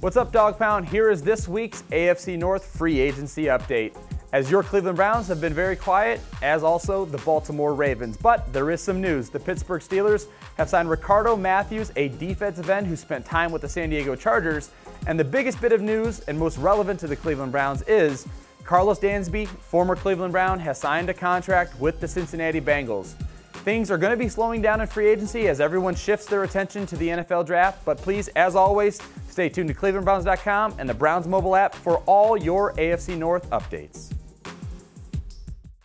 What's up, Dog Pound? Here is this week's AFC North free agency update. As your Cleveland Browns have been very quiet, as also the Baltimore Ravens. But there is some news. The Pittsburgh Steelers have signed Ricardo Matthews, a defensive end who spent time with the San Diego Chargers. And the biggest bit of news and most relevant to the Cleveland Browns is Carlos Dansby, former Cleveland Brown, has signed a contract with the Cincinnati Bengals. Things are going to be slowing down in free agency as everyone shifts their attention to the NFL draft, but please, as always, stay tuned to clevelandbrowns.com and the Browns mobile app for all your AFC North updates.